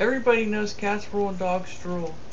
Everybody knows cats rule and dogs drool.